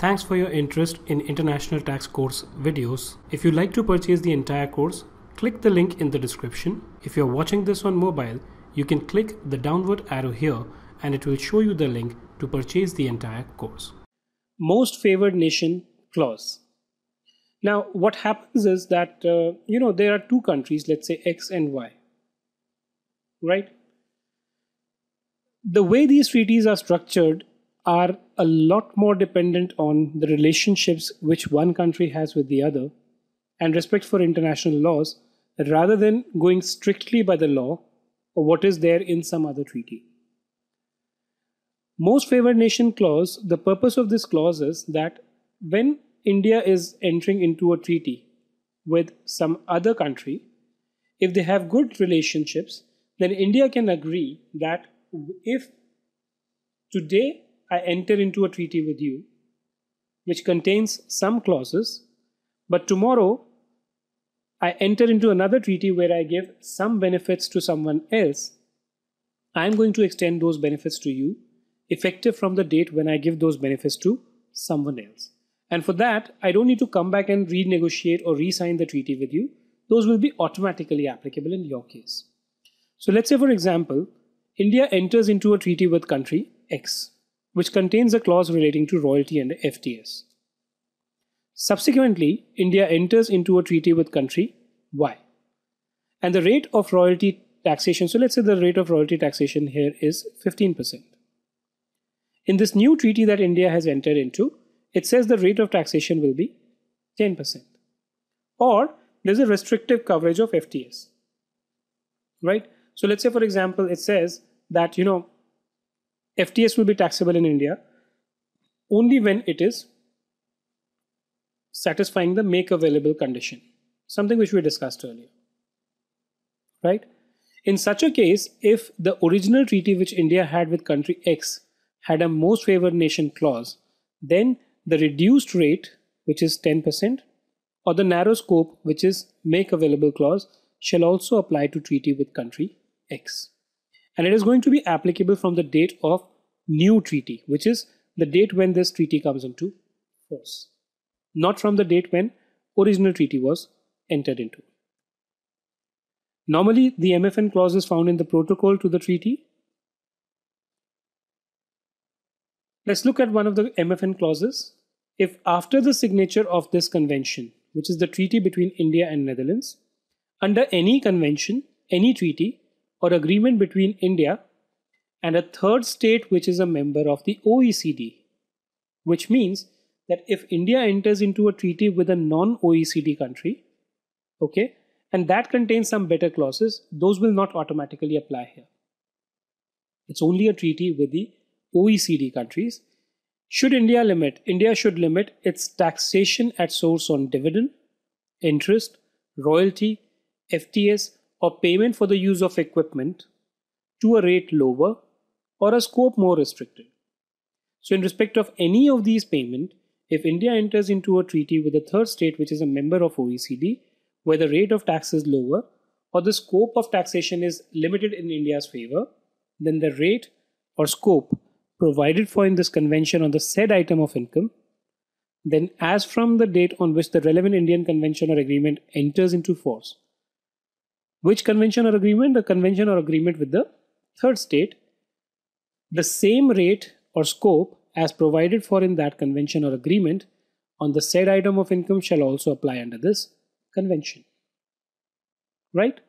Thanks for your interest in International Tax Course videos. If you'd like to purchase the entire course, click the link in the description. If you're watching this on mobile, you can click the downward arrow here and it will show you the link to purchase the entire course. Most favored nation clause. Now, what happens is that, uh, you know, there are two countries, let's say X and Y, right? The way these treaties are structured are a lot more dependent on the relationships which one country has with the other and respect for international laws rather than going strictly by the law or what is there in some other treaty. Most favored nation clause, the purpose of this clause is that when India is entering into a treaty with some other country, if they have good relationships, then India can agree that if today I enter into a treaty with you which contains some clauses, but tomorrow I enter into another treaty where I give some benefits to someone else, I'm going to extend those benefits to you effective from the date when I give those benefits to someone else. And for that, I don't need to come back and renegotiate or re-sign the treaty with you. Those will be automatically applicable in your case. So let's say, for example, India enters into a treaty with country X, which contains a clause relating to royalty and FTS. Subsequently, India enters into a treaty with country Y. And the rate of royalty taxation, so let's say the rate of royalty taxation here is 15%. In this new treaty that India has entered into, it says the rate of taxation will be 10%. Or there's a restrictive coverage of FTS. Right? So let's say, for example, it says that, you know, FTS will be taxable in India only when it is satisfying the make available condition, something which we discussed earlier. Right? In such a case, if the original treaty which India had with country X had a most favored nation clause, then the reduced rate, which is 10%, or the narrow scope, which is make available clause, shall also apply to treaty with country X. And it is going to be applicable from the date of new treaty, which is the date when this treaty comes into force, not from the date when original treaty was entered into. Normally, the MFN clause is found in the protocol to the treaty. Let's look at one of the MFN clauses. If after the signature of this convention, which is the treaty between India and Netherlands, under any convention, any treaty, or agreement between India and a third state which is a member of the OECD, which means that if India enters into a treaty with a non OECD country, okay, and that contains some better clauses, those will not automatically apply here. It's only a treaty with the OECD countries. Should India limit, India should limit its taxation at source on dividend, interest, royalty, FTS, or payment for the use of equipment to a rate lower or a scope more restricted. So, in respect of any of these payment, if India enters into a treaty with a third state which is a member of OECD, where the rate of tax is lower or the scope of taxation is limited in India's favor, then the rate or scope provided for in this convention on the said item of income, then as from the date on which the relevant Indian convention or agreement enters into force, which convention or agreement? The convention or agreement with the third state. The same rate or scope as provided for in that convention or agreement on the said item of income shall also apply under this convention. Right?